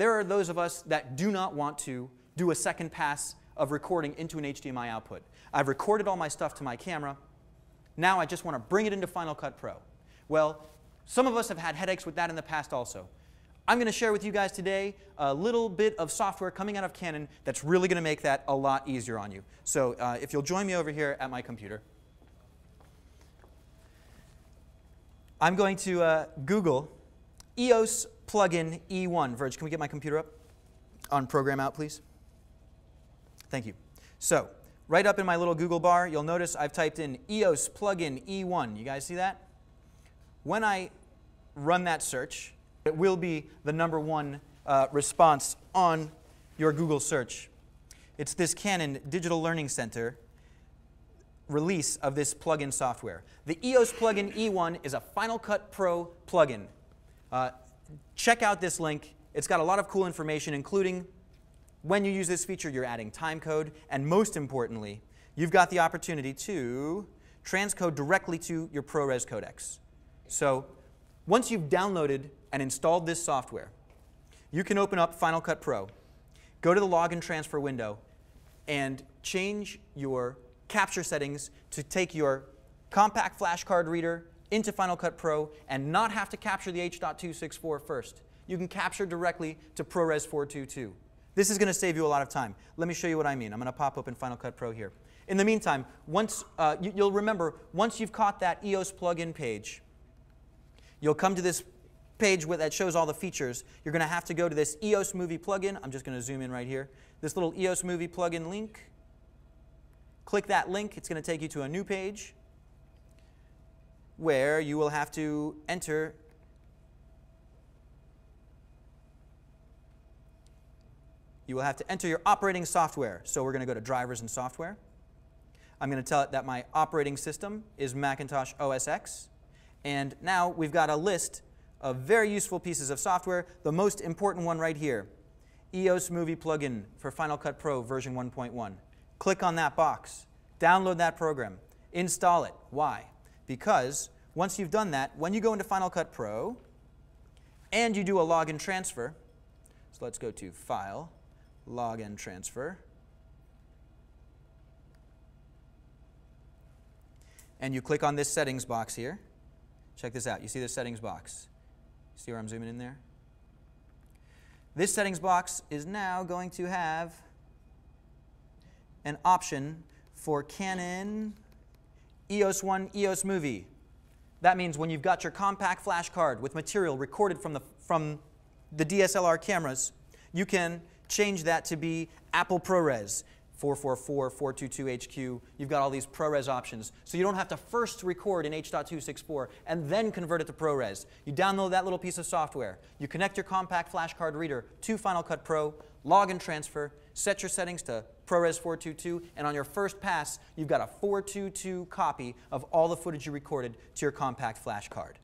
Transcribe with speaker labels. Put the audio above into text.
Speaker 1: there are those of us that do not want to do a second pass of recording into an HDMI output. I've recorded all my stuff to my camera. Now I just want to bring it into Final Cut Pro. Well, some of us have had headaches with that in the past also. I'm going to share with you guys today a little bit of software coming out of Canon that's really going to make that a lot easier on you. So uh, if you'll join me over here at my computer. I'm going to uh, Google EOS plugin E1. Verge, can we get my computer up? On program out, please. Thank you. So right up in my little Google bar, you'll notice I've typed in EOS plugin E1. You guys see that? When I run that search, it will be the number one uh, response on your Google search. It's this Canon Digital Learning Center release of this plugin software. The EOS plugin E1 is a Final Cut Pro plugin. Uh, check out this link. It's got a lot of cool information, including when you use this feature, you're adding timecode, and most importantly, you've got the opportunity to transcode directly to your ProRes codecs. So once you've downloaded and installed this software, you can open up Final Cut Pro, go to the log and transfer window, and change your capture settings to take your compact flash card reader into Final Cut Pro and not have to capture the H.264 first. You can capture directly to ProRes 422. This is going to save you a lot of time. Let me show you what I mean. I'm going to pop open Final Cut Pro here. In the meantime, once uh, you, will remember, once you've caught that EOS plugin page, you'll come to this page that shows all the features. You're going to have to go to this EOS Movie plugin. I'm just going to zoom in right here. This little EOS Movie plugin link. Click that link. It's going to take you to a new page where you will have to enter you will have to enter your operating software. So we're going to go to drivers and software. I'm going to tell it that my operating system is Macintosh OS X. And now we've got a list of very useful pieces of software. The most important one right here, EOS Movie Plugin for Final Cut Pro version 1.1. Click on that box. Download that program. Install it. Why? Because once you've done that, when you go into Final Cut Pro and you do a log and transfer, so let's go to File, log and transfer. And you click on this settings box here. Check this out. You see the settings box. See where I'm zooming in there? This settings box is now going to have an option for Canon EOS 1 EOS Movie. That means when you've got your compact flash card with material recorded from the, from the DSLR cameras, you can change that to be Apple ProRes 444, 422HQ. You've got all these ProRes options. So you don't have to first record in H.264 and then convert it to ProRes. You download that little piece of software. You connect your compact flash card reader to Final Cut Pro, log and transfer, set your settings to ProRes 422, and on your first pass, you've got a 422 copy of all the footage you recorded to your compact flash card.